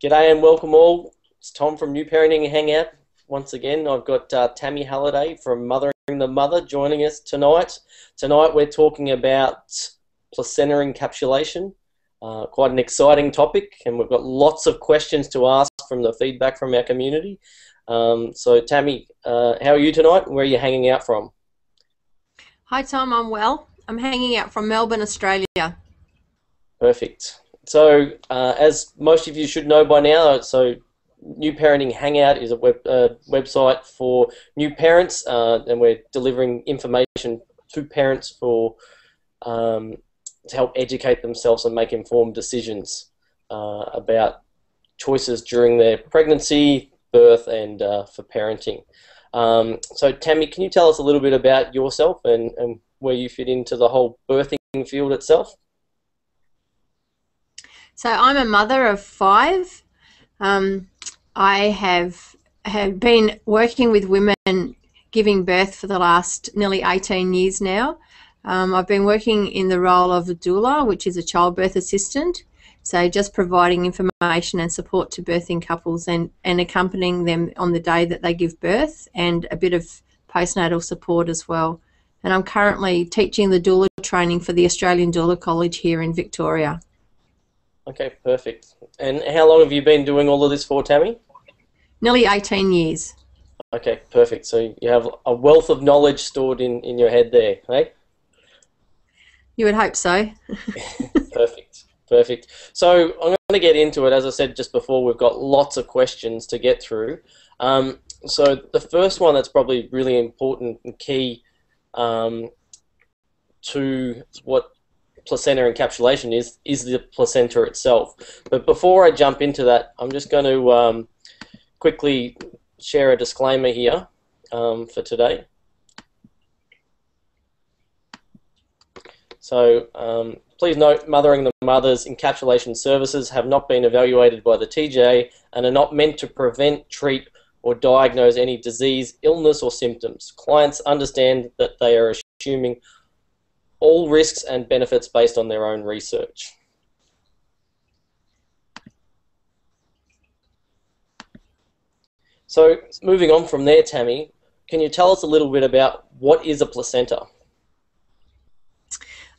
G'day and welcome all. It's Tom from New Parenting Hangout. Once again, I've got uh, Tammy Halliday from Mothering the Mother joining us tonight. Tonight we're talking about placenta encapsulation. Uh, quite an exciting topic, and we've got lots of questions to ask from the feedback from our community. Um, so, Tammy, uh, how are you tonight? Where are you hanging out from? Hi, Tom. I'm well. I'm hanging out from Melbourne, Australia. Perfect. So, uh, as most of you should know by now, so New Parenting Hangout is a web, uh, website for new parents, uh, and we're delivering information to parents for um, to help educate themselves and make informed decisions uh, about choices during their pregnancy, birth, and uh, for parenting. Um, so, Tammy, can you tell us a little bit about yourself and, and where you fit into the whole birthing field itself? So I'm a mother of five. Um, I have have been working with women giving birth for the last nearly 18 years now. Um, I've been working in the role of a doula, which is a childbirth assistant. So just providing information and support to birthing couples and, and accompanying them on the day that they give birth and a bit of postnatal support as well. And I'm currently teaching the doula training for the Australian Doula College here in Victoria. Okay, perfect. And how long have you been doing all of this for, Tammy? Nearly 18 years. Okay, perfect. So you have a wealth of knowledge stored in, in your head there, hey? You would hope so. perfect, perfect. So I'm going to get into it. As I said just before, we've got lots of questions to get through. Um, so the first one that's probably really important and key um, to what placenta encapsulation is is the placenta itself. But before I jump into that, I'm just going to um, quickly share a disclaimer here um, for today. So um, please note, Mothering the Mother's encapsulation services have not been evaluated by the TGA and are not meant to prevent, treat, or diagnose any disease, illness, or symptoms. Clients understand that they are assuming all risks and benefits based on their own research. So moving on from there, Tammy, can you tell us a little bit about what is a placenta?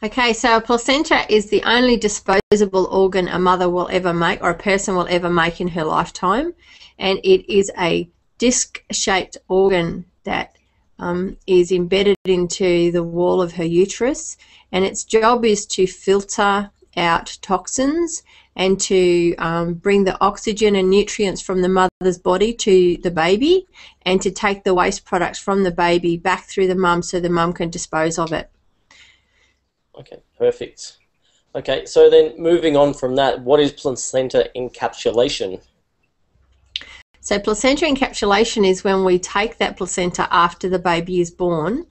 Okay, so a placenta is the only disposable organ a mother will ever make or a person will ever make in her lifetime, and it is a disc-shaped organ that um, is embedded into the wall of her uterus, and its job is to filter out toxins and to um, bring the oxygen and nutrients from the mother's body to the baby and to take the waste products from the baby back through the mum so the mum can dispose of it. Okay, perfect. Okay, so then moving on from that, what is placenta encapsulation? So placenta encapsulation is when we take that placenta after the baby is born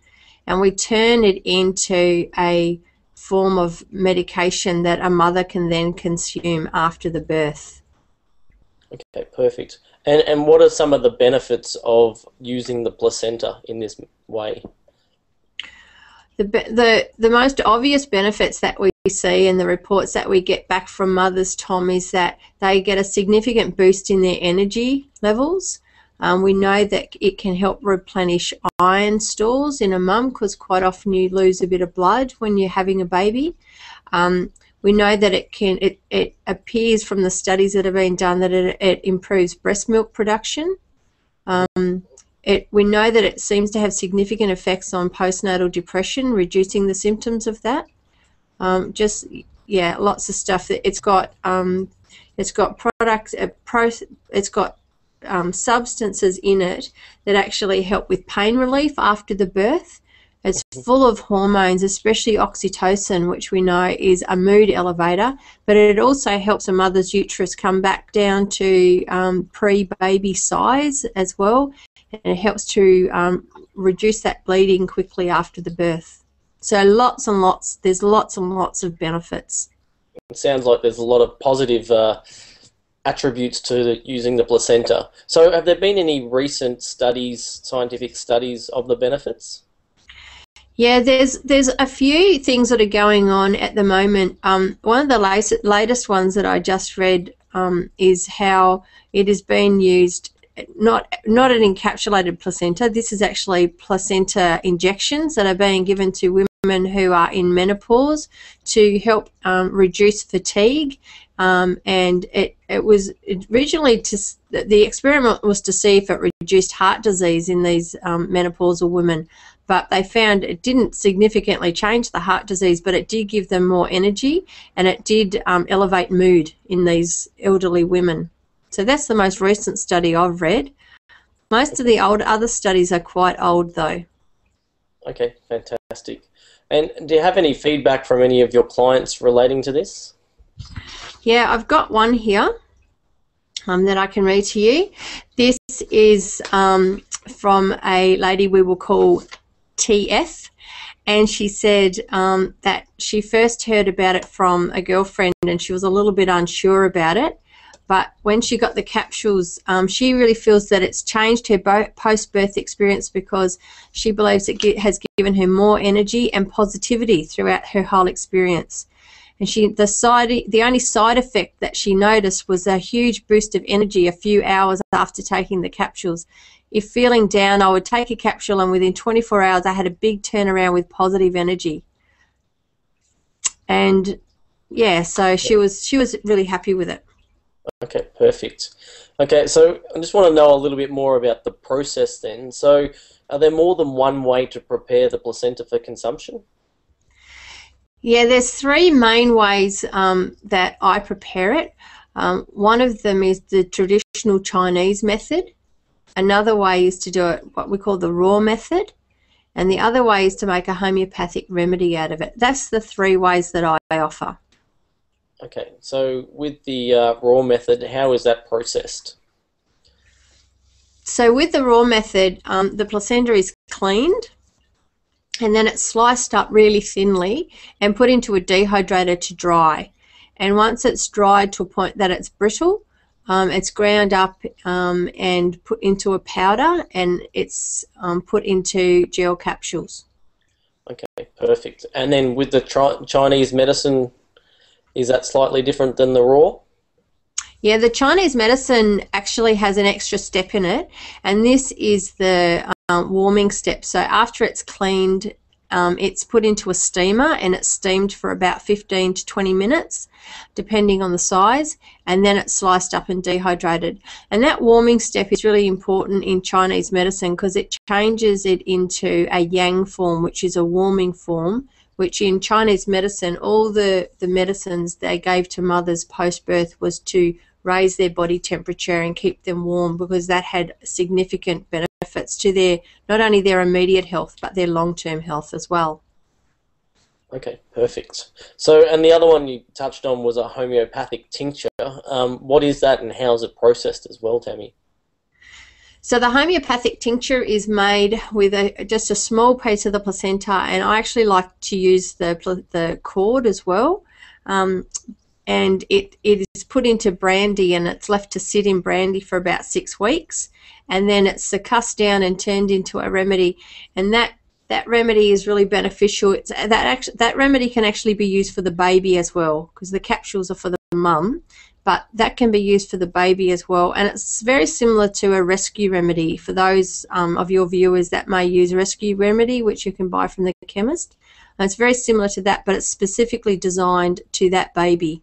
and we turn it into a form of medication that a mother can then consume after the birth. Okay, perfect. And, and what are some of the benefits of using the placenta in this way? The, the, the most obvious benefits that we see in the reports that we get back from mothers, Tom, is that they get a significant boost in their energy levels. Um, we know that it can help replenish iron stores in a mum because quite often you lose a bit of blood when you're having a baby. Um, we know that it can. It, it appears from the studies that have been done that it, it improves breast milk production. Um, it, we know that it seems to have significant effects on postnatal depression, reducing the symptoms of that. Um, just yeah, lots of stuff. That it's got um, it's got products. Uh, pro, it's got um, substances in it that actually help with pain relief after the birth. It's full of hormones, especially oxytocin, which we know is a mood elevator, but it also helps a mother's uterus come back down to um, pre baby size as well, and it helps to um, reduce that bleeding quickly after the birth. So lots and lots, there's lots and lots of benefits. It sounds like there's a lot of positive uh, attributes to the, using the placenta. So have there been any recent studies, scientific studies of the benefits? Yeah, there's there's a few things that are going on at the moment. Um, one of the latest, latest ones that I just read um, is how it is being used. Not not an encapsulated placenta. This is actually placenta injections that are being given to women who are in menopause to help um, reduce fatigue. Um, and it, it was originally to the experiment was to see if it reduced heart disease in these um, menopausal women but they found it didn't significantly change the heart disease, but it did give them more energy and it did um, elevate mood in these elderly women. So that's the most recent study I've read. Most of the old other studies are quite old though. Okay, fantastic. And do you have any feedback from any of your clients relating to this? Yeah, I've got one here um, that I can read to you. This is um, from a lady we will call TF, and she said um, that she first heard about it from a girlfriend and she was a little bit unsure about it. But when she got the capsules, um, she really feels that it's changed her post birth experience because she believes it has given her more energy and positivity throughout her whole experience. And she, the side, the only side effect that she noticed was a huge boost of energy a few hours after taking the capsules if feeling down, I would take a capsule, and within 24 hours, I had a big turnaround with positive energy. And yeah, so she was she was really happy with it. Okay, perfect. Okay, so I just want to know a little bit more about the process then. So, are there more than one way to prepare the placenta for consumption? Yeah, there's three main ways um, that I prepare it. Um, one of them is the traditional Chinese method, Another way is to do it what we call the raw method, and the other way is to make a homeopathic remedy out of it. That's the three ways that I offer. Okay, so with the uh, raw method, how is that processed? So with the raw method, um, the placenta is cleaned and then it's sliced up really thinly and put into a dehydrator to dry. And once it's dried to a point that it's brittle, um, it's ground up um, and put into a powder and it's um, put into gel capsules. Okay, perfect. And then with the Chinese medicine, is that slightly different than the raw? Yeah, the Chinese medicine actually has an extra step in it, and this is the um, warming step. So after it's cleaned um, it's put into a steamer and it's steamed for about 15 to 20 minutes, depending on the size, and then it's sliced up and dehydrated. And that warming step is really important in Chinese medicine because it changes it into a yang form, which is a warming form. Which in Chinese medicine, all the, the medicines they gave to mothers post birth was to raise their body temperature and keep them warm because that had significant benefits to their not only their immediate health but their long-term health as well. Okay, perfect. So, and the other one you touched on was a homeopathic tincture. Um, what is that, and how is it processed as well, Tammy? So the homeopathic tincture is made with a, just a small piece of the placenta, and I actually like to use the the cord as well. Um, and it, it is put into brandy and it's left to sit in brandy for about six weeks and then it's succussed down and turned into a remedy and that that remedy is really beneficial it's, that actually, that remedy can actually be used for the baby as well because the capsules are for the mum but that can be used for the baby as well and it's very similar to a rescue remedy for those um, of your viewers that may use rescue remedy which you can buy from the chemist and it's very similar to that but it's specifically designed to that baby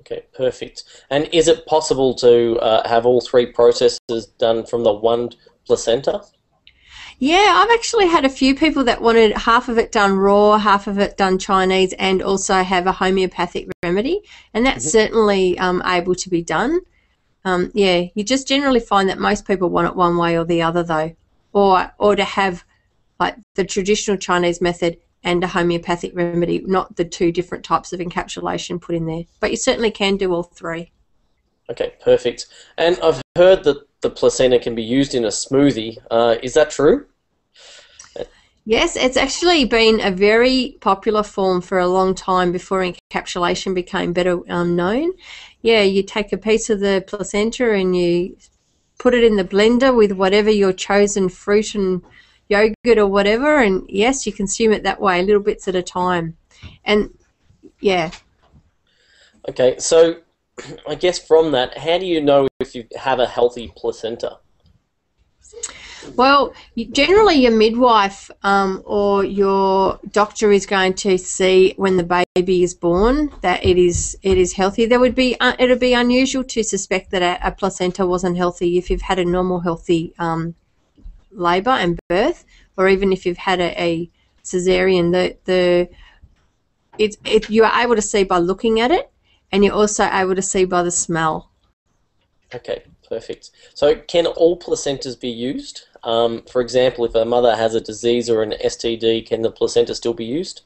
Okay, perfect. And is it possible to uh, have all three processes done from the one placenta? Yeah, I've actually had a few people that wanted half of it done raw, half of it done Chinese, and also have a homeopathic remedy, and that's mm-hmm. certainly um, able to be done. Um, yeah, you just generally find that most people want it one way or the other, though, or or to have like the traditional Chinese method and a homeopathic remedy, not the two different types of encapsulation put in there. But you certainly can do all three. Okay, perfect. And I've heard that the placenta can be used in a smoothie. Uh, is that true? Yes, it's actually been a very popular form for a long time before encapsulation became better um, known. Yeah, you take a piece of the placenta and you put it in the blender with whatever your chosen fruit and yogurt or whatever, and yes, you consume it that way, little bits at a time. And yeah. Okay, so I guess from that, how do you know if you have a healthy placenta? Well, generally, your midwife um, or your doctor is going to see when the baby is born that it is it is healthy. There would be uh, it would be unusual to suspect that a, a, placenta wasn't healthy if you've had a normal healthy um, labour and birth, or even if you've had a, a cesarean. The the it, it you are able to see by looking at it, and you're also able to see by the smell. Okay, perfect. So, can all placentas be used? Um, for example, if a mother has a disease or an STD, can the placenta still be used?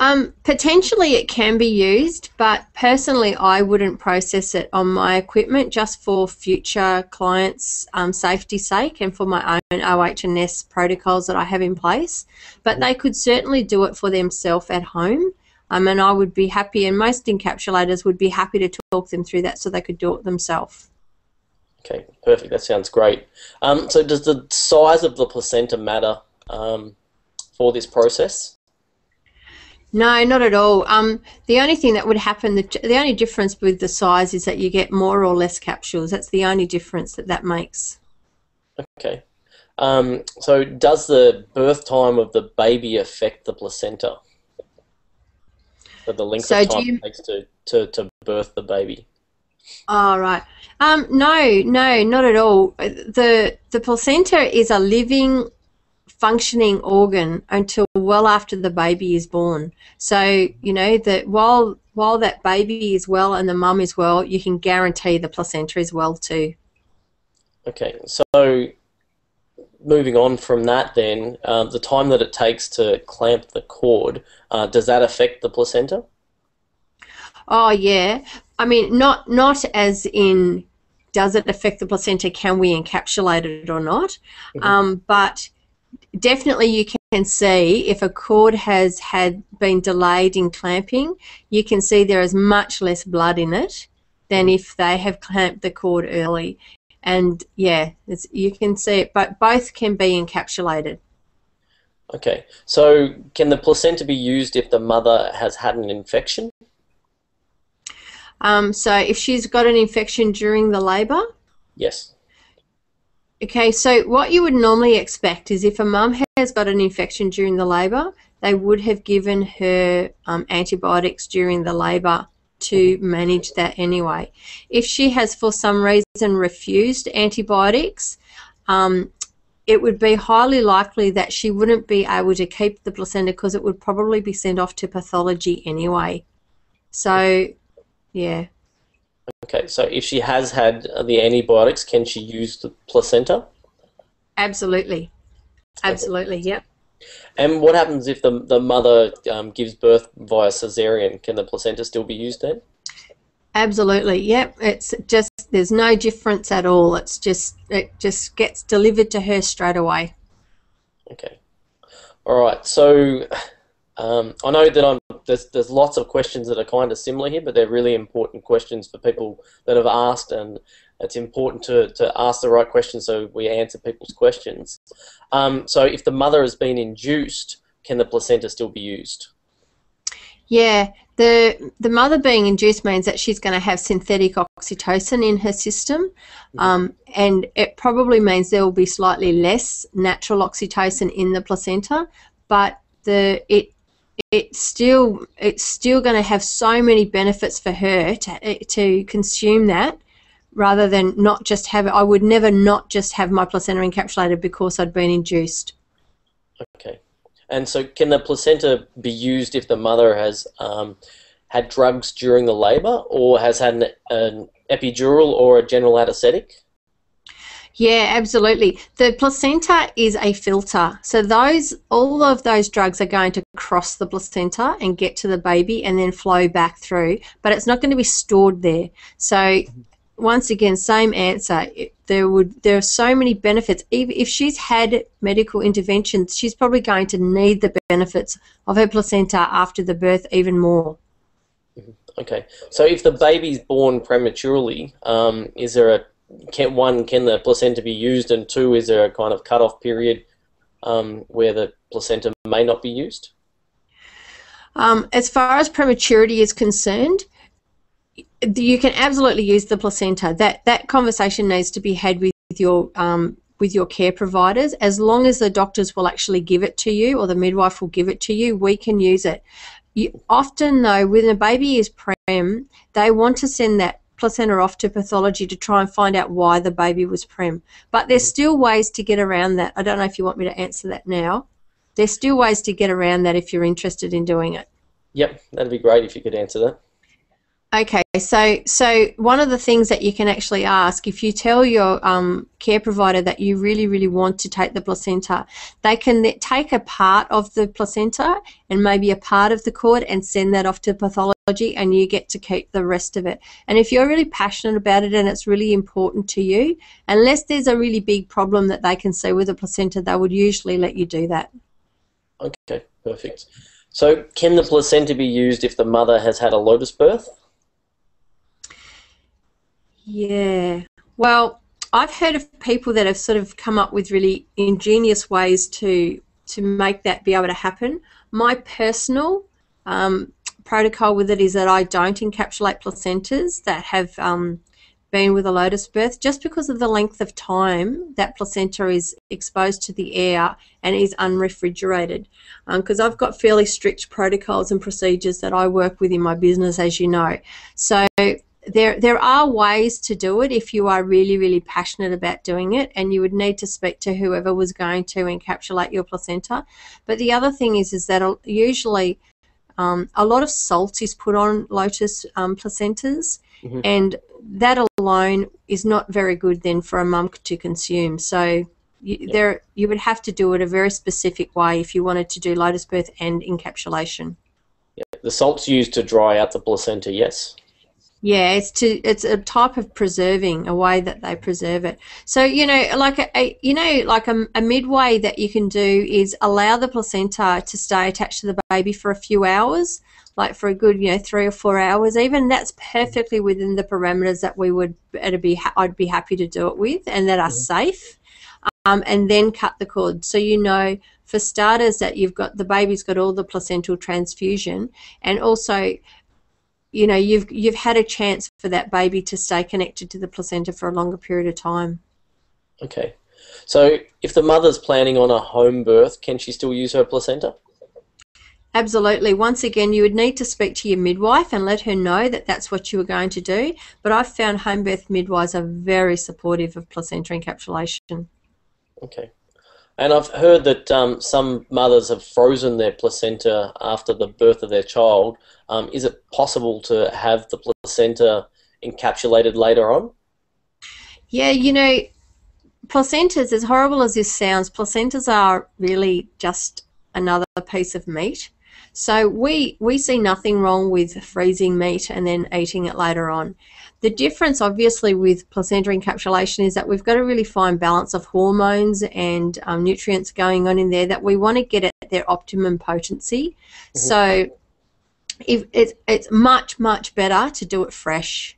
Um, potentially it can be used, but personally I wouldn't process it on my equipment just for future clients' um, safety sake and for my own OH&S protocols that I have in place. But they could certainly do it for themselves at home. Um, and I would be happy, and most encapsulators would be happy to talk them through that so they could do it themselves. Okay, perfect. That sounds great. Um, so, does the size of the placenta matter um, for this process? No, not at all. Um, the only thing that would happen, the, the only difference with the size is that you get more or less capsules. That's the only difference that that makes. Okay. Um, so, does the birth time of the baby affect the placenta? So the length so of time you... it takes to, to, to birth the baby. Oh, right. Um, no, no, not at all. The the placenta is a living functioning organ until well after the baby is born. So you know that while while that baby is well and the mum is well, you can guarantee the placenta is well too. Okay, so moving on from that, then uh, the time that it takes to clamp the cord, uh, does that affect the placenta? Oh yeah, I mean not not as in does it affect the placenta? Can we encapsulate it or not? Mm-hmm. Um, but definitely you can see if a cord has had been delayed in clamping, you can see there is much less blood in it than mm-hmm. if they have clamped the cord early. And yeah, you can see it, but both can be encapsulated. Okay, so can the placenta be used if the mother has had an infection? Um, so if she's got an infection during the labour? Yes. Okay, so what you would normally expect is if a mum has got an infection during the labour, they would have given her um, antibiotics during the labour to manage that anyway. If she has for some reason refused antibiotics, um, it would be highly likely that she wouldn't be able to keep the placenta because it would probably be sent off to pathology anyway. So, yeah. Okay, so if she has had the antibiotics, can she use the placenta? Absolutely. Absolutely, yep. And what happens if the, the mother um, gives birth via cesarean? Can the placenta still be used then? Absolutely, yep. It's just there's no difference at all. It's just it just gets delivered to her straight away. Okay. All right. So um, I know that I'm there's there's lots of questions that are kind of similar here, but they're really important questions for people that have asked, and it's important to, to ask the right questions so we answer people's questions. Um, so if the mother has been induced, can the placenta still be used? Yeah, the the mother being induced means that she's going to have synthetic oxytocin in her system, mm-hmm. um, and it probably means there will be slightly less natural oxytocin in the placenta, but the it it's still it's still going to have so many benefits for her to to consume that rather than not just have it. I would never not just have my placenta encapsulated because I'd been induced. Okay. And so, can the placenta be used if the mother has um, had drugs during the labour or has had an, an epidural or a general anesthetic? Yeah, absolutely. The placenta is a filter. So those all of those drugs are going to cross the placenta and get to the baby and then flow back through, but it's not going to be stored there. So once again, same answer. There would there are so many benefits. Even if she's had medical interventions, she's probably going to need the benefits of her placenta after the birth even more. Mm-hmm. Okay, so if the baby's born prematurely, um, is there a can one can the placenta be used, and two is there a kind of cut off period um, where the placenta may not be used? Um, as far as prematurity is concerned, you can absolutely use the placenta. That that conversation needs to be had with your um, with your care providers. As long as the doctors will actually give it to you or the midwife will give it to you, we can use it. You, often, though, when a baby is prem, they want to send that placenta off to pathology to try and find out why the baby was prem. But there's still ways to get around that. I don't know if you want me to answer that now. There's still ways to get around that if you're interested in doing it. Yep, that'd be great if you could answer that. Okay, so so one of the things that you can actually ask if you tell your um, care provider that you really really want to take the placenta, they can take a part of the placenta and maybe a part of the cord and send that off to pathology, and you get to keep the rest of it. And if you're really passionate about it and it's really important to you, unless there's a really big problem that they can see with the placenta, they would usually let you do that. Okay, perfect. So, can the placenta be used if the mother has had a lotus birth? Yeah. Well, I've heard of people that have sort of come up with really ingenious ways to to make that be able to happen. My personal um, protocol with it is that I don't encapsulate placentas that have um, been with a lotus birth just because of the length of time that placenta is exposed to the air and is unrefrigerated. Because um, I've got fairly strict protocols and procedures that I work with in my business, as you know. So there there are ways to do it if you are really really passionate about doing it and you would need to speak to whoever was going to encapsulate your placenta but the other thing is is that usually um, a lot of salt is put on lotus um, placentas mm-hmm. and that alone is not very good then for a mum to consume so you, yeah. there you would have to do it a very specific way if you wanted to do lotus birth and encapsulation yeah. the salt's used to dry out the placenta yes yeah, it's to it's a type of preserving, a way that they preserve it. So you know, like a, a you know, like a, a, midway that you can do is allow the placenta to stay attached to the baby for a few hours, like for a good you know three or four hours. Even that's perfectly within the parameters that we would it'd be I'd be happy to do it with, and that are safe. Um, and then cut the cord. So you know, for starters, that you've got the baby's got all the placental transfusion, and also you know you've you've had a chance for that baby to stay connected to the placenta for a longer period of time. Okay. So if the mother's planning on a home birth, can she still use her placenta? Absolutely. Once again, you would need to speak to your midwife and let her know that that's what you were going to do. But I've found home birth midwives are very supportive of placenta encapsulation. Okay. And I've heard that um, some mothers have frozen their placenta after the birth of their child. Um, is it possible to have the placenta encapsulated later on? Yeah, you know, placentas, as horrible as this sounds, placentas are really just another piece of meat. So we, we see nothing wrong with freezing meat and then eating it later on. The difference, obviously, with placenta encapsulation is that we've got a really fine balance of hormones and um, nutrients going on in there that we want to get at their optimum potency. Mm-hmm. So if it's, it's much, much better to do it fresh.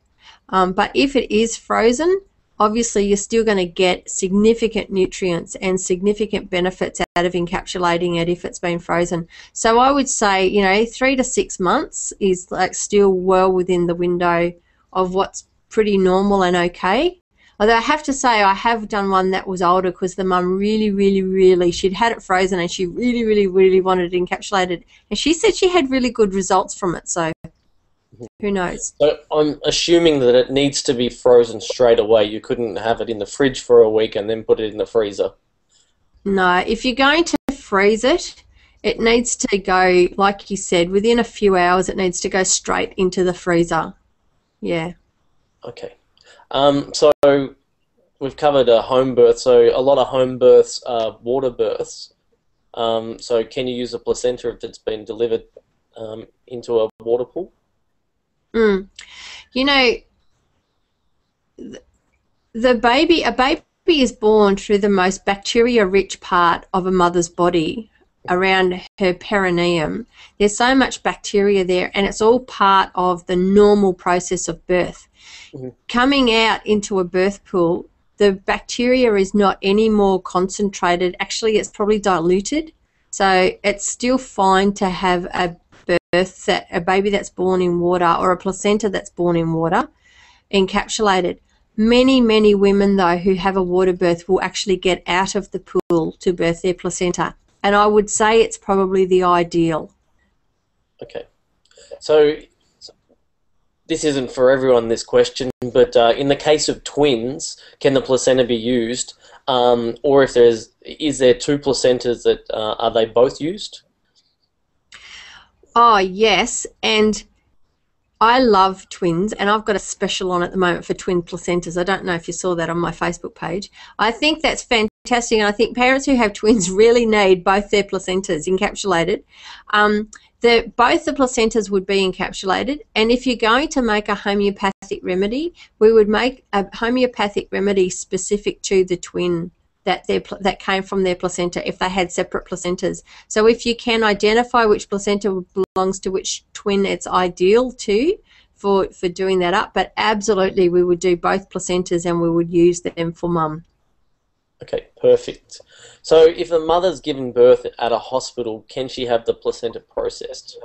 Um, but if it is frozen, obviously you're still going to get significant nutrients and significant benefits out of encapsulating it if it's been frozen. So I would say, you know, three to six months is like still well within the window of what's pretty normal and okay. Although I have to say, I have done one that was older because the mum really, really, really, she'd had it frozen and she really, really, really wanted it encapsulated. And she said she had really good results from it, so who knows? So I'm assuming that it needs to be frozen straight away. You couldn't have it in the fridge for a week and then put it in the freezer. No, if you're going to freeze it, it needs to go, like you said, within a few hours, it needs to go straight into the freezer. Yeah. Okay. Um, so we've covered a home birth. So a lot of home births are water births. Um, so can you use a placenta if it's been delivered um, into a water pool? Mm. You know, the baby, a baby is born through the most bacteria-rich part of a mother's body, around her perineum. There's so much bacteria there, and it's all part of the normal process of birth. Mm-hmm. Coming out into a birth pool, the bacteria is not any more concentrated. Actually, it's probably diluted. So it's still fine to have a birth that a baby that's born in water or a placenta that's born in water encapsulated. Many, many women, though, who have a water birth will actually get out of the pool to birth their placenta. And I would say it's probably the ideal. Okay. So, this isn't for everyone, this question, but uh, in the case of twins, can the placenta be used? Um, or if there's, is there two placentas that, uh, are they both used? Oh, yes. And I love twins, and I've got a special on at the moment for twin placentas. I don't know if you saw that on my Facebook page. I think that's fantastic, and I think parents who have twins really need both their placentas encapsulated. Um, the, both the placentas would be encapsulated, and if you're going to make a homeopathic remedy, we would make a homeopathic remedy specific to the twin that their that came from their placenta if they had separate placentas. So if you can identify which placenta belongs to which twin, it's ideal too for for doing that up. But absolutely, we would do both placentas and we would use them for mum. Okay, perfect. So if the mother's given birth at a hospital, can she have the placenta processed?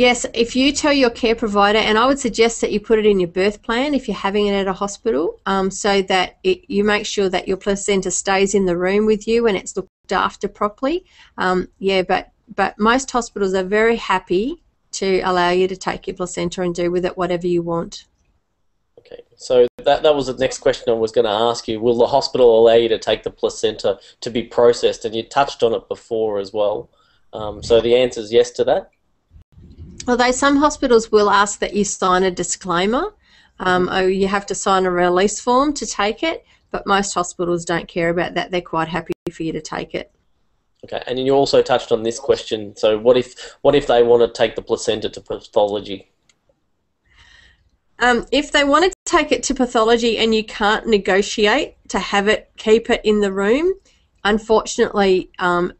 Yes, if you tell your care provider, and I would suggest that you put it in your birth plan if you're having it at a hospital, um, so that it, you make sure that your placenta stays in the room with you and it's looked after properly. Um, yeah, but but most hospitals are very happy to allow you to take your placenta and do with it whatever you want. Okay, so that, that was the next question I was going to ask you. Will the hospital allow you to take the placenta to be processed? And you touched on it before as well. Um, so the answer is yes to that? Although some hospitals will ask that you sign a disclaimer, um, or you have to sign a release form to take it, but most hospitals don't care about that. They're quite happy for you to take it. Okay, and you also touched on this question. So, what if what if they want to take the placenta to pathology? Um, if they want to take it to pathology and you can't negotiate to have it keep it in the room, unfortunately, um,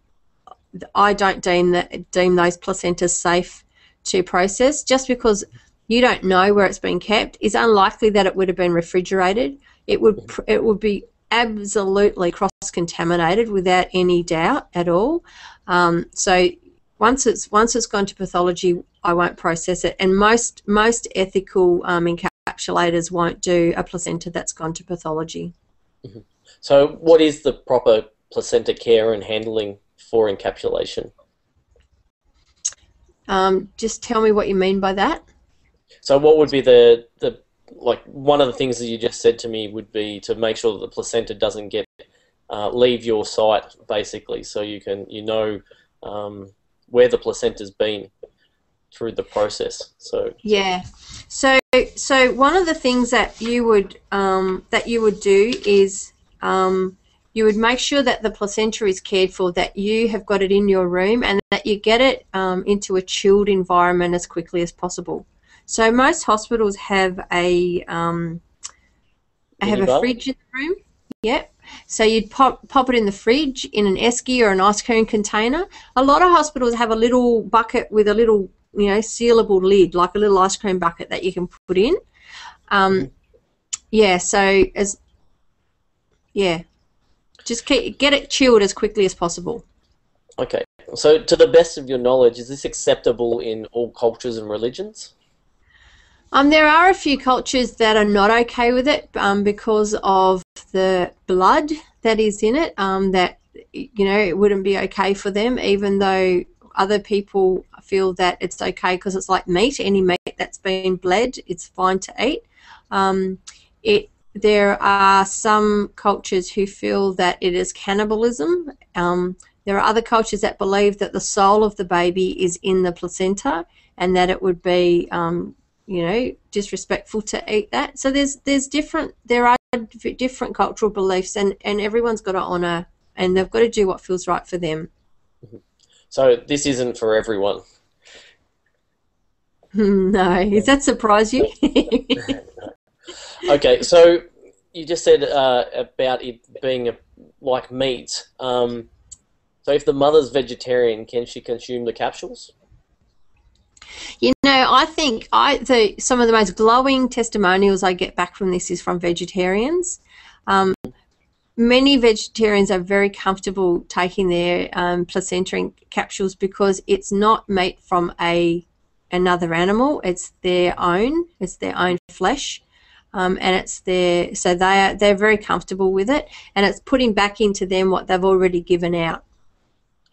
I don't deem that deem those placentas safe to process just because you don't know where it's been kept is unlikely that it would have been refrigerated. It would it would be absolutely cross contaminated without any doubt at all. Um, so once it's once it's gone to pathology I won't process it. And most most ethical um, encapsulators won't do a placenta that's gone to pathology. Mm-hmm. so what is the proper placenta care and handling for encapsulation um, just tell me what you mean by that. So, what would be the the like one of the things that you just said to me would be to make sure that the placenta doesn't get uh, leave your site, basically, so you can you know um, where the placenta's been through the process. So yeah, so so one of the things that you would um, that you would do is um, you would make sure that the placenta is cared for, that you have got it in your room, and that you get it um, into a chilled environment as quickly as possible. So most hospitals have a um, have a fridge in the room. Yep. So you'd pop pop it in the fridge in an esky or an ice cream container. A lot of hospitals have a little bucket with a little you know sealable lid, like a little ice cream bucket that you can put in. Um, mm-hmm. yeah. So as yeah, just keep, get it chilled as quickly as possible. Okay. So, to the best of your knowledge, is this acceptable in all cultures and religions? Um, there are a few cultures that are not okay with it um, because of the blood that is in it. Um, that you know it wouldn't be okay for them, even though other people feel that it's okay because it's like meat. Any meat that's been bled, it's fine to eat. Um, it there are some cultures who feel that it is cannibalism. Um, there are other cultures that believe that the soul of the baby is in the placenta and that it would be, um, you know, disrespectful to eat that. So there's there's different there are different cultural beliefs and and everyone's got to honour and they've got to do what feels right for them. Mm-hmm. So this isn't for everyone. No, does that surprise you? okay, so you just said uh, about it being a, like meat. Um, so if the mother's vegetarian, can she consume the capsules? You know, I think I the some of the most glowing testimonials I get back from this is from vegetarians. Um, many vegetarians are very comfortable taking their um, placenta capsules because it's not meat from a another animal. It's their own. It's their own flesh, um, and it's their so they are they're very comfortable with it, and it's putting back into them what they've already given out.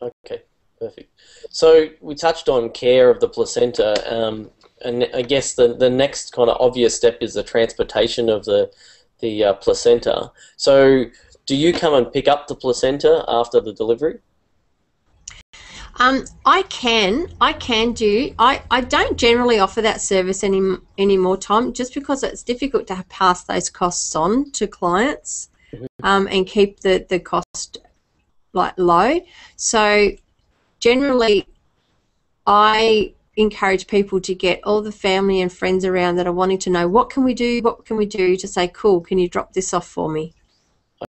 Okay, perfect. So we touched on care of the placenta, um, and I guess the the next kind of obvious step is the transportation of the the uh, placenta. So do you come and pick up the placenta after the delivery? Um, I can, I can do. I, I don't generally offer that service any any more time, just because it's difficult to pass those costs on to clients, um, and keep the the cost like low. So generally, I encourage people to get all the family and friends around that are wanting to know what can we do, what can we do to say, cool, can you drop this off for me?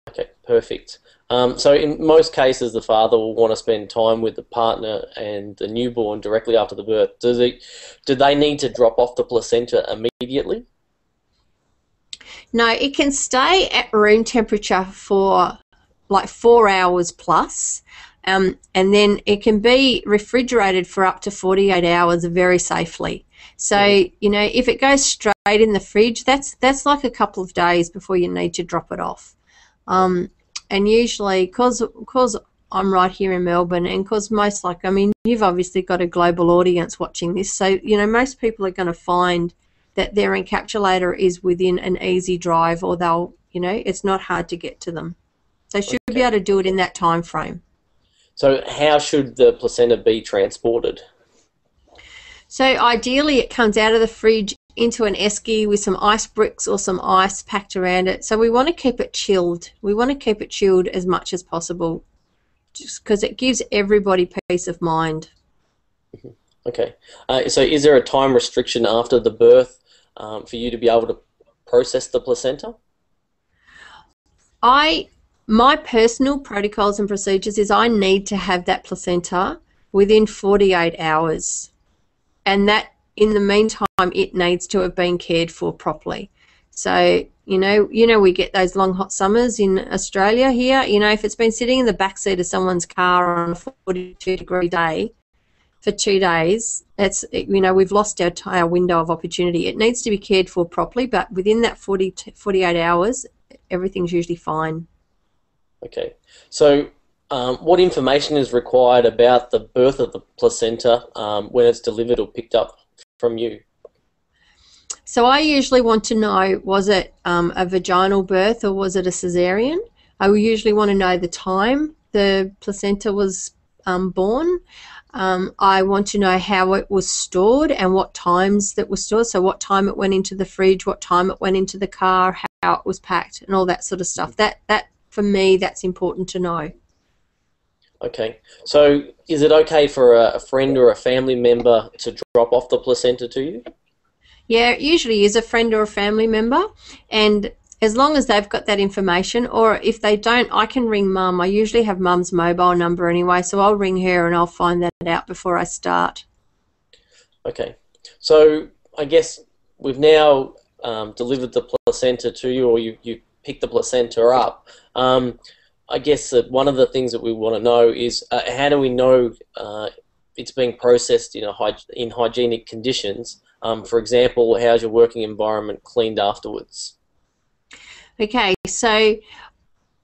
Okay, perfect. Um, so in most cases, the father will want to spend time with the partner and the newborn directly after the birth. Do they, do they need to drop off the placenta immediately? No, it can stay at room temperature for like four hours plus, um, and then it can be refrigerated for up to 48 hours very safely. So you know, if it goes straight in the fridge, that's that's like a couple of days before you need to drop it off. Um, and usually, because cause I'm right here in Melbourne, and because most like I mean, you've obviously got a global audience watching this, so you know most people are going to find that their encapsulator is within an easy drive, or they'll you know it's not hard to get to them. They should okay. be able to do it in that time frame. So, how should the placenta be transported? So, ideally, it comes out of the fridge into an esky with some ice bricks or some ice packed around it. So, we want to keep it chilled. We want to keep it chilled as much as possible just because it gives everybody peace of mind. Mm-hmm. Okay. Uh, so, is there a time restriction after the birth um, for you to be able to process the placenta? I my personal protocols and procedures is I need to have that placenta within 48 hours. And that, in the meantime, it needs to have been cared for properly. So, you know, you know, we get those long hot summers in Australia here. You know, if it's been sitting in the back seat of someone's car on a 42 degree day for two days, it's you know we've lost our our window of opportunity. It needs to be cared for properly, but within that 40 48 hours, everything's usually fine. Okay. So, um, what information is required about the birth of the placenta um, when it's delivered or picked up from you? So, I usually want to know was it um, a vaginal birth or was it a cesarean? I usually want to know the time the placenta was um, born. Um, I want to know how it was stored and what times that was stored. So, what time it went into the fridge, what time it went into the car, how it was packed, and all that sort of stuff. That that for me, that's important to know. Okay. So, is it okay for a, a friend or a family member to drop off the placenta to you? Yeah, it usually is a friend or a family member, and as long as they've got that information, or if they don't, I can ring mum. I usually have mum's mobile number anyway, so I'll ring her and I'll find that out before I start. Okay, so I guess we've now um, delivered the placenta to you, or you, you pick the placenta up. Um, I guess that one of the things that we want to know is uh, how do we know uh, it's being processed in, a in hygienic conditions? Um, for example, how's your working environment cleaned afterwards? Okay, so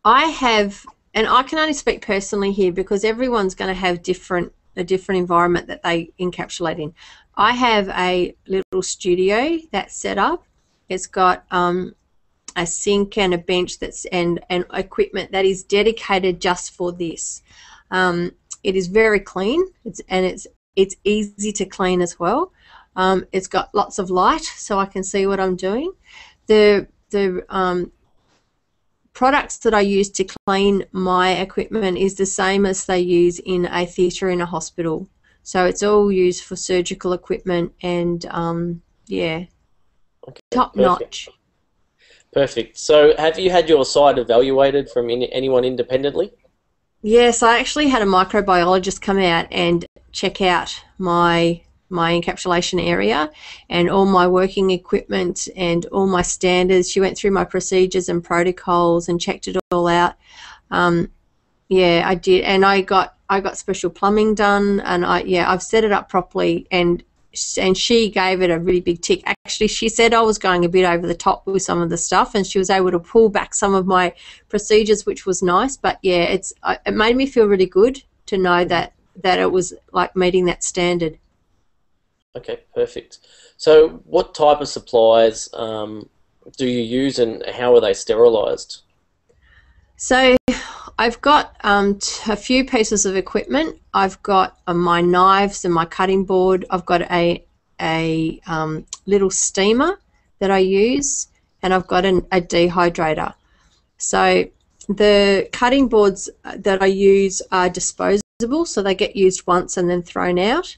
I have, and I can only speak personally here because everyone's going to have different a different environment that they encapsulate in. I have a little studio that's set up. It's got um, a sink and a bench that's and, and equipment that is dedicated just for this. Um, it is very clean. It's and it's it's easy to clean as well. Um, it's got lots of light, so I can see what I'm doing. The the um, products that I use to clean my equipment is the same as they use in a theatre in a hospital. So it's all used for surgical equipment and um, yeah, okay, top perfect. notch. Perfect. So, have you had your site evaluated from any, anyone independently? Yes, I actually had a microbiologist come out and check out my my encapsulation area and all my working equipment and all my standards. She went through my procedures and protocols and checked it all out. Um, yeah, I did, and I got I got special plumbing done, and I yeah I've set it up properly, and and she gave it a really big tick. Actually, she said I was going a bit over the top with some of the stuff, and she was able to pull back some of my procedures, which was nice. But yeah, it's it made me feel really good to know that that it was like meeting that standard. Okay, perfect. So, what type of supplies um, do you use, and how are they sterilised? So, I've got um, a few pieces of equipment. I've got uh, my knives and my cutting board. I've got a a um, little steamer that I use, and I've got an, a dehydrator. So the cutting boards that I use are disposable, so they get used once and then thrown out.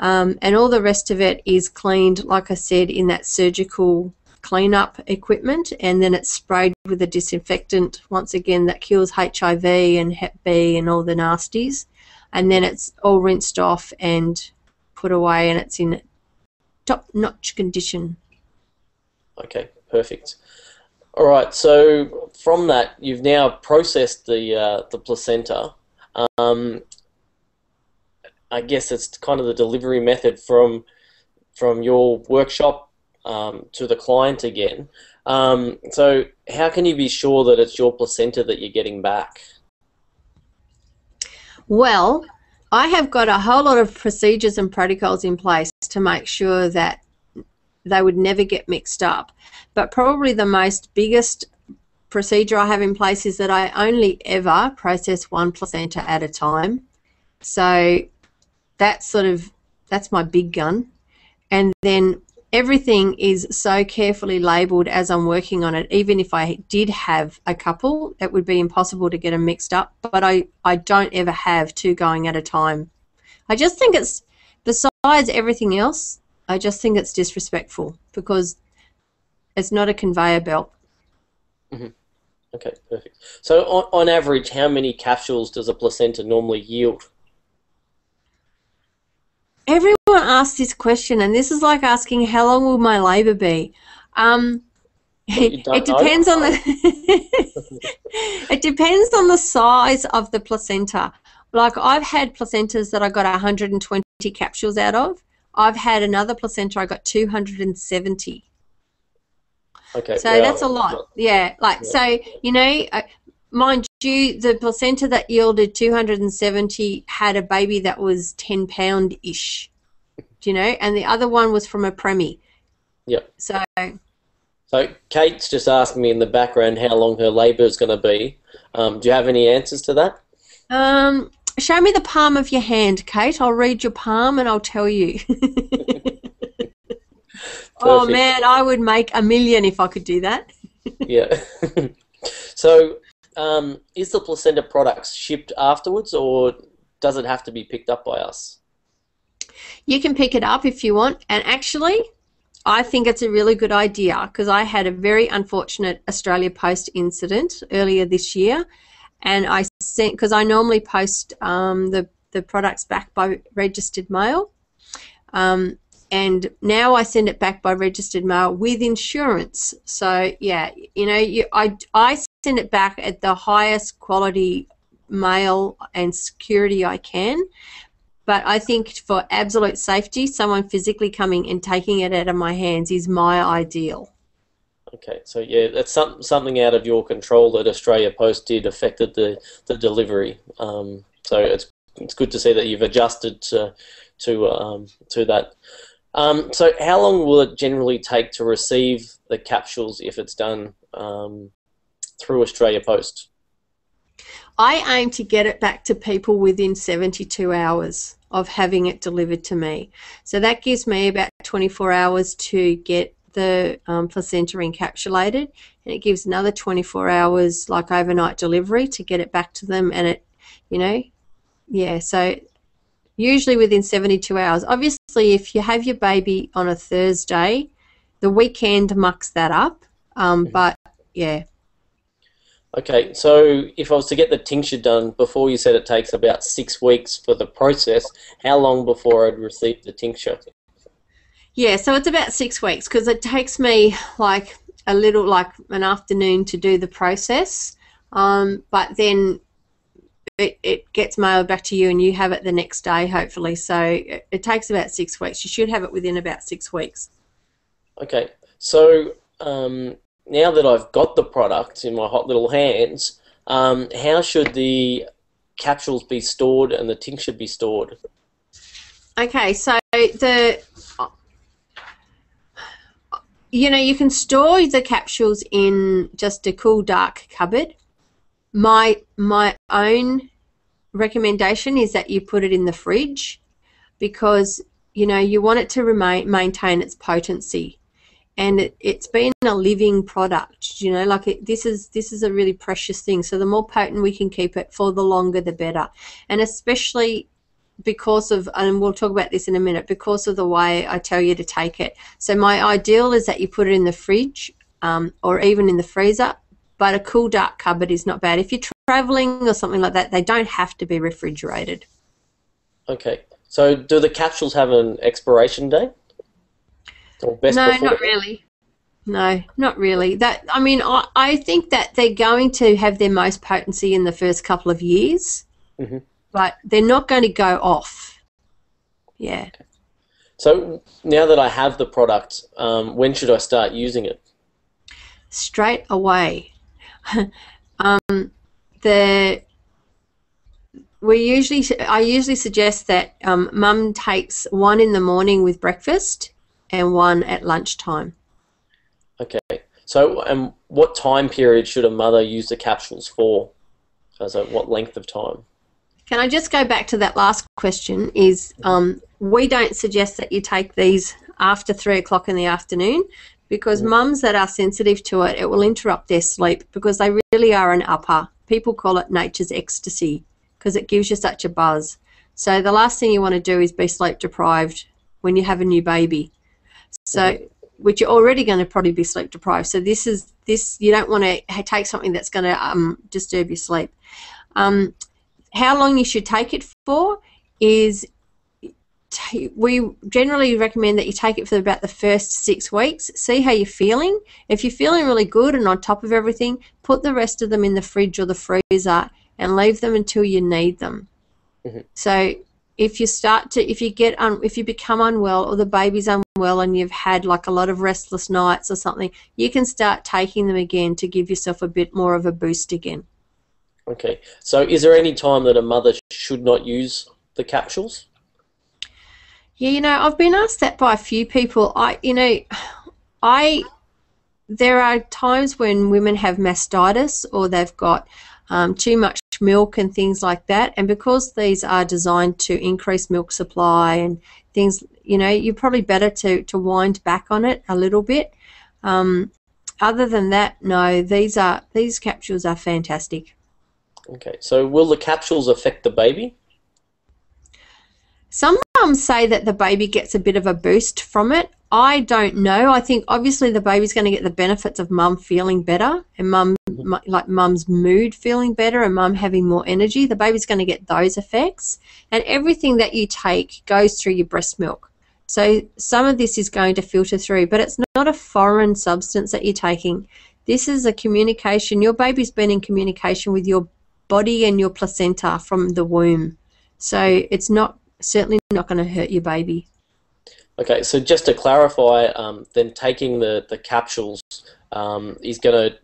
Um, and all the rest of it is cleaned, like I said, in that surgical cleanup equipment, and then it's sprayed with a disinfectant once again that kills HIV and Hep B and all the nasties, and then it's all rinsed off and put away, and it's in top-notch condition. Okay, perfect. All right, so from that, you've now processed the uh, the placenta. Um, I guess it's kind of the delivery method from from your workshop um, to the client again. Um, so how can you be sure that it's your placenta that you're getting back? Well, I have got a whole lot of procedures and protocols in place to make sure that they would never get mixed up. But probably the most biggest procedure I have in place is that I only ever process one placenta at a time. So that's sort of that's my big gun and then everything is so carefully labeled as I'm working on it even if I did have a couple it would be impossible to get them mixed up but I I don't ever have two going at a time. I just think it's besides everything else I just think it's disrespectful because it's not a conveyor belt. Mm-hmm. okay perfect. So on, on average how many capsules does a placenta normally yield Everyone asks this question, and this is like asking how long will my labour be. Um, it, depends know. on the it depends on the size of the placenta. Like I've had placentas that I got 120 capsules out of. I've had another placenta I got 270. Okay. So that's a lot. Yeah. Like yeah. so, you know, uh, mind you, the placenta that yielded 270 had a baby that was 10 pound ish, do you know, and the other one was from a preemie. Yep. So. So Kate's just asking me in the background how long her labour is going to be. Um, do you have any answers to that? Um, show me the palm of your hand, Kate. I'll read your palm and I'll tell you. oh man, I would make a million if I could do that. yeah. so um, is the placenta products shipped afterwards, or does it have to be picked up by us? You can pick it up if you want, and actually, I think it's a really good idea because I had a very unfortunate Australia Post incident earlier this year, and I sent because I normally post um, the the products back by registered mail. Um, and now I send it back by registered mail with insurance. So yeah, you know, you, I I send it back at the highest quality mail and security I can. But I think for absolute safety, someone physically coming and taking it out of my hands is my ideal. Okay, so yeah, that's some, something out of your control that Australia Post did affected the, the delivery. Um, so it's it's good to see that you've adjusted to to um, to that. Um, so how long will it generally take to receive the capsules if it's done um, through Australia Post? I aim to get it back to people within 72 hours of having it delivered to me. So that gives me about 24 hours to get the um, placenta encapsulated, and it gives another 24 hours, like overnight delivery, to get it back to them. And it, you know, yeah, so usually within 72 hours. Obviously, if you have your baby on a Thursday, the weekend mucks that up. Um, mm-hmm. But yeah, Okay, so if I was to get the tincture done before you said it takes about six weeks for the process, how long before I'd receive the tincture? Yeah, so it's about six weeks because it takes me like a little, like an afternoon to do the process. Um, but then it, it gets mailed back to you and you have it the next day, hopefully. So it, it takes about six weeks. You should have it within about six weeks. Okay, so um, now that I've got the product in my hot little hands, um, how should the capsules be stored and the tincture be stored? Okay, so the you know you can store the capsules in just a cool dark cupboard. My my own recommendation is that you put it in the fridge because you know you want it to remain maintain its potency and it, has been a living product you know like it, this is this is a really precious thing. So the more potent we can keep it for the longer the better. And especially because of and we'll talk about this in a minute because of the way I tell you to take it. So my ideal is that you put it in the fridge um, or even in the freezer but a cool dark cupboard is not bad. If you're traveling or something like that they don't have to be refrigerated. Okay. So do the capsules have an expiration date no, before? not really. No, not really. That I mean, I, I think that they're going to have their most potency in the first couple of years, mm-hmm. but they're not going to go off. Yeah. So now that I have the product, um, when should I start using it? Straight away. um, the we usually I usually suggest that um, mum takes one in the morning with breakfast and one at lunchtime. Okay. So, um, what time period should a mother use the capsules for? So, what length of time? Can I just go back to that last question? Is um, we don't suggest that you take these after three o'clock in the afternoon because mm. mums that are sensitive to it, it will interrupt their sleep because they really are an upper. People call it nature's ecstasy because it gives you such a buzz. So the last thing you want to do is be sleep deprived when you have a new baby. So, which you're already going to probably be sleep deprived. So this is this you don't want to take something that's going to um, disturb your sleep. Um, how long you should take it for is we generally recommend that you take it for about the first six weeks. See how you're feeling. If you're feeling really good and on top of everything, put the rest of them in the fridge or the freezer and leave them until you need them. Mm-hmm. So if you start to if you get un, if you become unwell or the baby's unwell and you've had like a lot of restless nights or something you can start taking them again to give yourself a bit more of a boost again. Okay. So is there any time that a mother should not use the capsules? Yeah you know i've been asked that by a few people. I you know i there are times when women have mastitis or they've got um, too much milk and things like that. And because these are designed to increase milk supply and things, you know, you're probably better to, to wind back on it a little bit. Um, other than that, no, these are these capsules are fantastic. Okay, so will the capsules affect the baby? Some mums say that the baby gets a bit of a boost from it. I don't know. I think obviously the baby's going to get the benefits of mum feeling better and mum mm-hmm. like mum's mood feeling better and mum having more energy. The baby's going to get those effects, and everything that you take goes through your breast milk. So some of this is going to filter through, but it's not a foreign substance that you're taking. This is a communication. Your baby's been in communication with your body and your placenta from the womb. So it's not certainly not going to hurt your baby. Okay, so just to clarify, um, then taking the, the capsules um, is going to,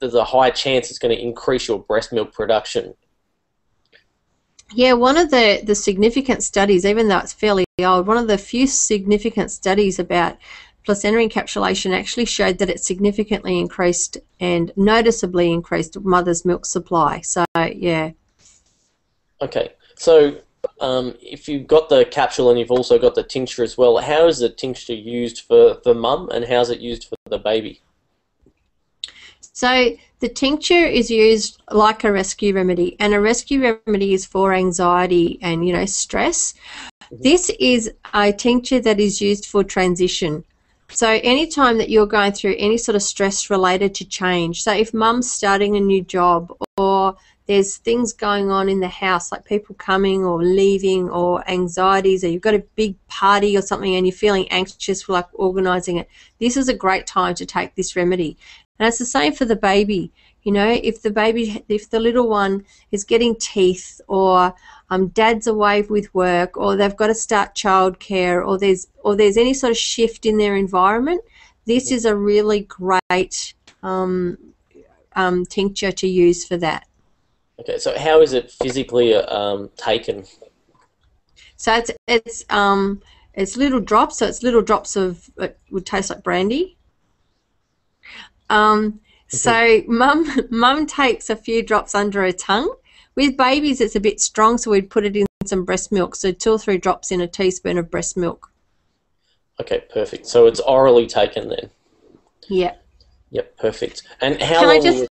there's a high chance it's going to increase your breast milk production. Yeah, one of the, the significant studies, even though it's fairly old, one of the few significant studies about placenta encapsulation actually showed that it significantly increased and noticeably increased mother's milk supply. So, yeah. Okay, so um, if you've got the capsule and you've also got the tincture as well, how is the tincture used for the mum and how is it used for the baby? So the tincture is used like a rescue remedy, and a rescue remedy is for anxiety and you know stress. Mm-hmm. This is a tincture that is used for transition. So anytime that you're going through any sort of stress related to change, so if mum's starting a new job or there's things going on in the house like people coming or leaving or anxieties or you've got a big party or something and you're feeling anxious for like organizing it, this is a great time to take this remedy. And it's the same for the baby. You know, if the baby, if the little one is getting teeth, or um, dad's away with work, or they've got to start childcare, or there's or there's any sort of shift in their environment, this is a really great um, um, tincture to use for that. Okay, so how is it physically um, taken? So it's it's um it's little drops. So it's little drops of it would taste like brandy. Um, so mum mum takes a few drops under her tongue. With babies, it's a bit strong, so we'd put it in some breast milk. So two or three drops in a teaspoon of breast milk. Okay, perfect. So it's orally taken then. Yeah. Yep, perfect. And how Can long? I just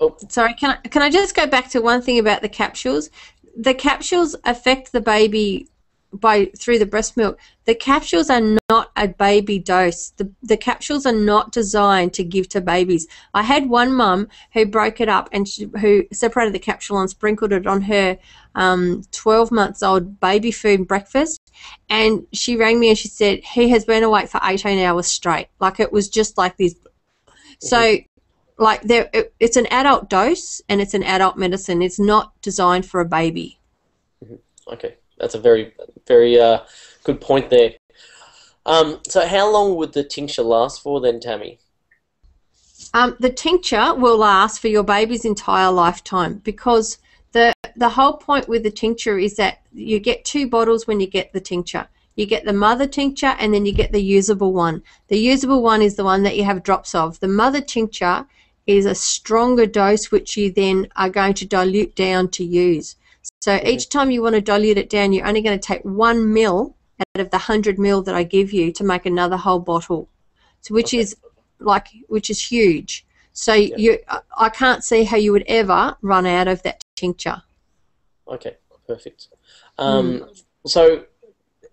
Oh. sorry? Can I can I just go back to one thing about the capsules? The capsules affect the baby by through the breast milk. The capsules are not a baby dose. The the capsules are not designed to give to babies. I had one mum who broke it up and she, who separated the capsule and sprinkled it on her um, 12 months old baby food breakfast. And she rang me and she said he has been awake for 18 hours straight. Like it was just like this. So like there it, it's an adult dose and it's an adult medicine. It's not designed for a baby. Okay, that's a very, very uh, good point there. Um, so how long would the tincture last for then, Tammy? um, the tincture will last for your baby's entire lifetime because the the whole point with the tincture is that you get two bottles when you get the tincture. You get the mother tincture and then you get the usable one. The usable one is the one that you have drops of. The mother tincture is a stronger dose which you then are going to dilute down to use so each time you want to dilute it down, you're only going to take one mil out of the hundred mil that I give you to make another whole bottle. So which Okay. is like which is huge. So you, I- can't see how you would ever run out of that tincture. Okay, perfect. Um, So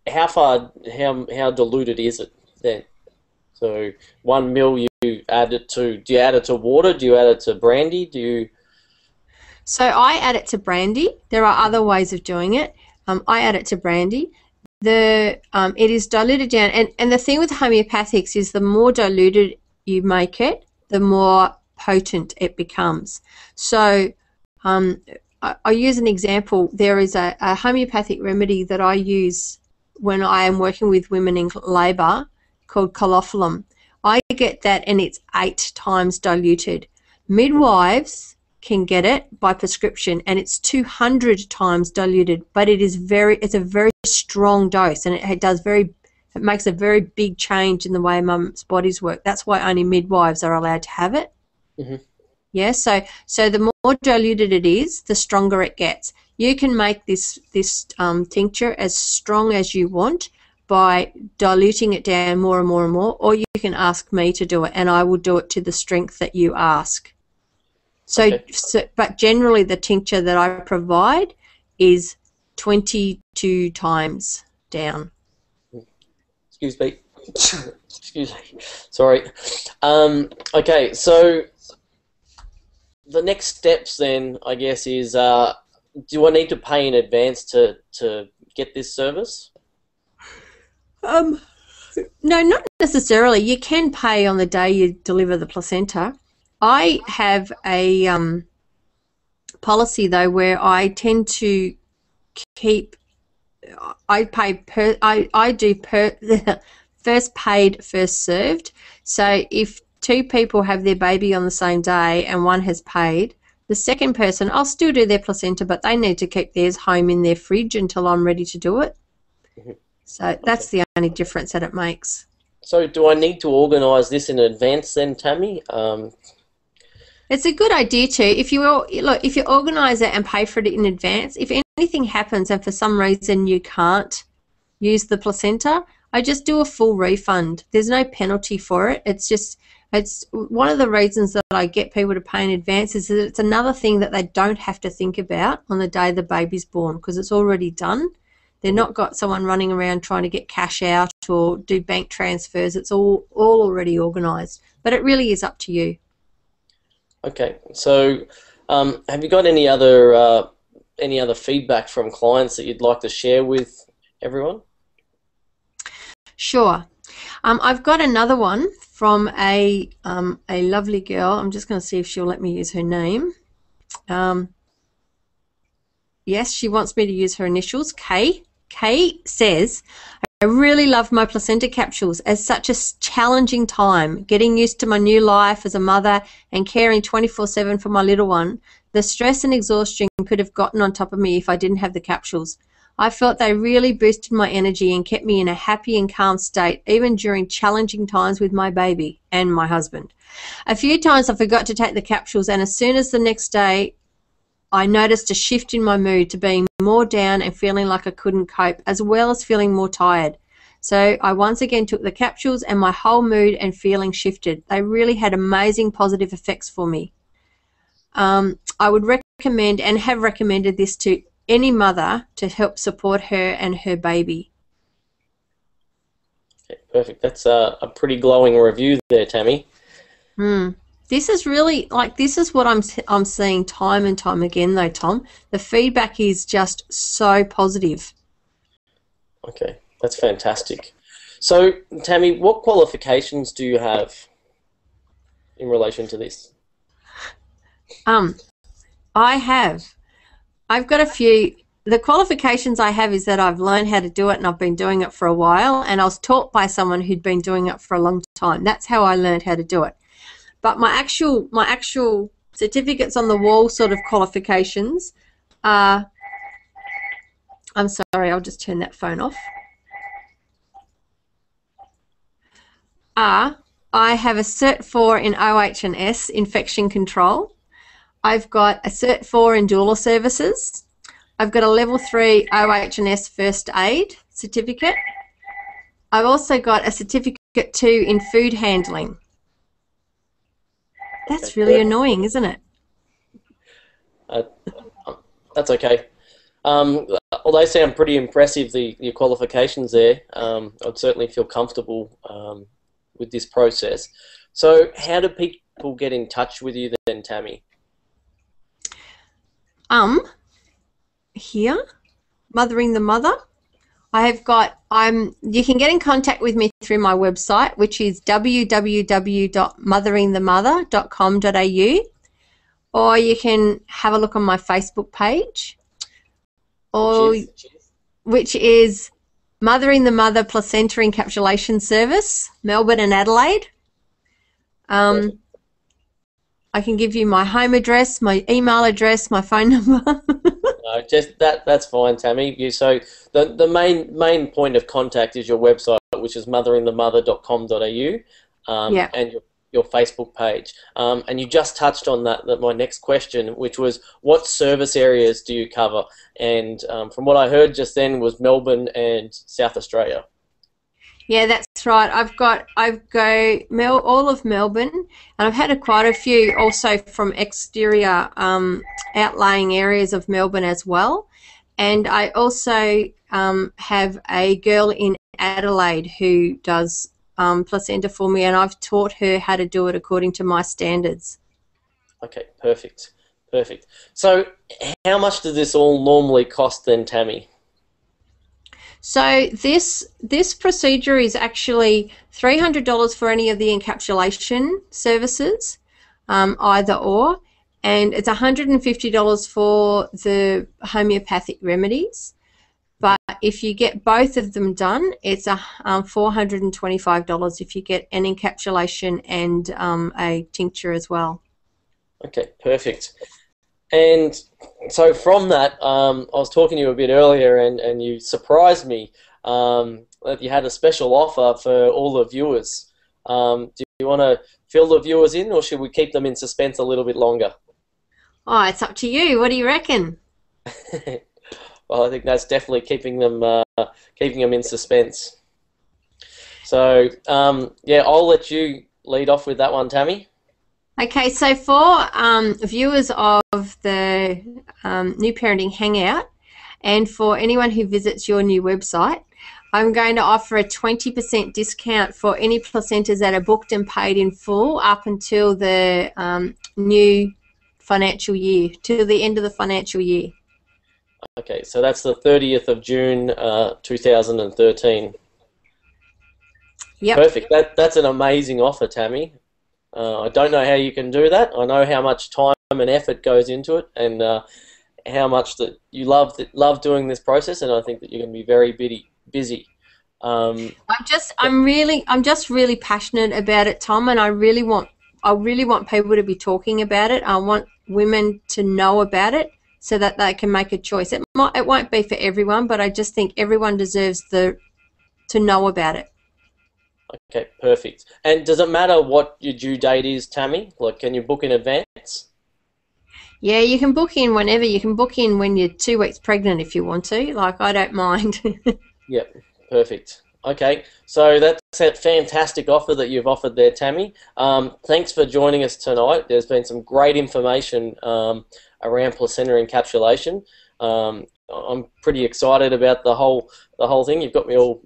how far, how how diluted is it then? So one mil you add it to. Do you add it to water? Do you add it to brandy? Do you? So I add it to brandy. There are other ways of doing it. Um, I add it to brandy. The um, it is diluted down, and and the thing with homeopathics is the more diluted you make it, the more potent it becomes. So um, I, I use an example. There is a, a homeopathic remedy that I use when I am working with women in labour called caulophyllum. I get that, and it's eight times diluted. Midwives can get it by prescription and it's 200 times diluted but it is very it's a very strong dose and it, does very it makes a very big change in the way mum's bodies work that's why only midwives are allowed to have it Mhm. yeah so so the more diluted it is the stronger it gets you can make this this um, tincture as strong as you want by diluting it down more and more and more or you can ask me to do it and i will do it to the strength that you ask so, Okay. so, but generally, the tincture that I provide is 22 times down. Excuse me. Excuse me. Sorry. Um, okay, so the next steps then, I guess, is uh, do I need to pay in advance to to get this service? Um, no, not necessarily. You can pay on the day you deliver the placenta. I have a um, policy though where I tend to keep. I pay per. I I do per. first paid, first served. So if two people have their baby on the same day and one has paid, the second person, I'll still do their placenta, but they need to keep theirs home in their fridge until I'm ready to do it. So that's the only difference that it makes. So do I need to organise this in advance then, Tammy? Um, It's a good idea too. If you look, if you organise it and pay for it in advance, if anything happens and for some reason you can't use the placenta, I just do a full refund. There's no penalty for it. It's just it's one of the reasons that I get people to pay in advance is that it's another thing that they don't have to think about on the day the baby's born because it's already done. They're not got someone running around trying to get cash out or do bank transfers. It's all all already organised. But it really is up to you. Okay, so um, have you got any other uh, any other feedback from clients that you'd like to share with everyone? Sure. Um, I've got another one from a um, a lovely girl. I'm just going to see if she'll let me use her name. Um, yes, she wants me to use her initials. K. K says, I really love my placenta capsules as such a challenging time, getting used to my new life as a mother and caring 24 7 for my little one. The stress and exhaustion could have gotten on top of me if I didn't have the capsules. I felt they really boosted my energy and kept me in a happy and calm state, even during challenging times with my baby and my husband. A few times I forgot to take the capsules, and as soon as the next day, I noticed a shift in my mood to being more down and feeling like I couldn't cope, as well as feeling more tired. So I once again took the capsules, and my whole mood and feeling shifted. They really had amazing positive effects for me. Um, I would recommend and have recommended this to any mother to help support her and her baby. Okay, perfect. That's a, a pretty glowing review there, Tammy. Hmm. This is really like this is what I'm I'm seeing time and time again though, Tom. The feedback is just so positive. Okay, that's fantastic. So, Tammy, what qualifications do you have in relation to this? Um, I have I've got a few. The qualifications I have is that I've learned how to do it and I've been doing it for a while, and I was taught by someone who'd been doing it for a long time. That's how I learned how to do it. But my actual my actual certificates on the wall sort of qualifications are. I'm sorry, I'll just turn that phone off. Are I have a Cert 4 in OH&S infection control. I've got a Cert 4 in doula services. I've got a Level 3 OH&S first aid certificate. I've also got a Certificate 2 in food handling. That's really annoying, isn't it? Uh, that's okay. Um, although they sound pretty impressive, the your qualifications there, um, I'd certainly feel comfortable um, with this process. So, how do people get in touch with you then, Tammy? um here, Mothering the Mother. I have got I'm you can get in contact with me through my website which is www.motheringthemother.com.au or you can have a look on my Facebook page or which is, which is Mothering the Mother Placenta Encapsulation Service, Melbourne and Adelaide. Um, I can give you my home address, my email address, my phone number. No, just that. That's fine, Tammy. You so the the main main point of contact is your website, which is motheringthemother.com.au, um, yeah. and your your Facebook page. Um, and you just touched on that, that. My next question, which was, what service areas do you cover? And um, from what I heard just then was Melbourne and South Australia. Yeah, that's right. I've got I've go Mel all of Melbourne, and I've had a, quite a few also from exterior um, outlying areas of Melbourne as well. And I also um, have a girl in Adelaide who does um, placenta for me, and I've taught her how to do it according to my standards. Okay, perfect, perfect. So, how much does this all normally cost then, Tammy? So this this procedure is actually three hundred dollars for any of the encapsulation services, um, either or, and it's one hundred and fifty dollars for the homeopathic remedies. But if you get both of them done, it's a um, four hundred and twenty-five dollars if you get an encapsulation and um, a tincture as well. Okay, perfect. And so from that, um, I was talking to you a bit earlier, and, and you surprised me um, that you had a special offer for all the viewers. Um, do you want to fill the viewers in, or should we keep them in suspense a little bit longer? Oh, it's up to you. What do you reckon? well, I think that's definitely keeping them uh, keeping them in suspense. So, um, yeah, I'll let you lead off with that one, Tammy. Okay, so for um, viewers of the um, New Parenting Hangout, And for anyone who visits your new website, I'm going to offer a 20% discount for any placentas that are booked and paid in full up until the um, new financial year, till the end of the financial year. Okay, so that's the 30th of June, uh, 2013. Yep. Perfect. That that's an amazing offer, Tammy. Uh, I don't know how you can do that. I know how much time and effort goes into it, and uh, how much that you love love doing this process. And I think that you're going to be very busy. Busy. Um, I'm just, I'm really, I'm just really passionate about it, Tom, and I really want, I really want people to be talking about it. I want women to know about it so that they can make a choice. It might, it won't be for everyone, but I just think everyone deserves the to know about it. Okay, perfect. And does it matter what your due date is, Tammy? Like, can you book in advance? Yeah, you can book in whenever. You can book in when you're two weeks pregnant if you want to. Like, I don't mind. yep, perfect. Okay, so that's a fantastic offer that you've offered there, Tammy. Um, thanks for joining us tonight. There's been some great information um, around placenta encapsulation. Um, I'm pretty excited about the whole the whole thing. You've got me all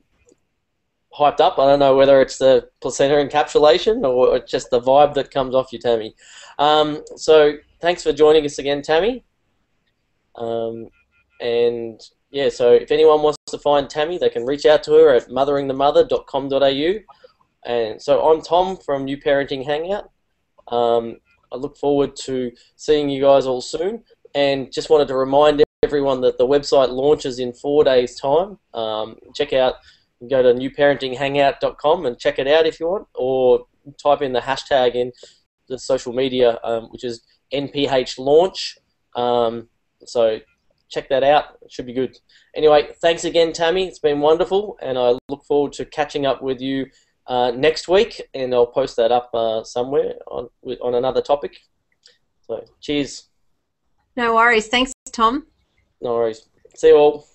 hyped up. I don't know whether it's the placenta encapsulation or just the vibe that comes off you, Tammy. Um, so thanks for joining us again, Tammy. Um, and yeah, so if anyone wants to find Tammy, they can reach out to her at motheringthemother.com.au. And so I'm Tom from New Parenting Hangout. Um, I look forward to seeing you guys all soon. And just wanted to remind everyone that the website launches in four days' time. Um, check out go to newparentinghangout.com and check it out if you want, or type in the hashtag in the social media, um, which is NPH launch. Um, so check that out. It should be good. Anyway, thanks again, Tammy. It's been wonderful, and I look forward to catching up with you uh, next week, and I'll post that up uh, somewhere on on another topic. So, cheers. No worries. Thanks, Tom. No worries. See you all.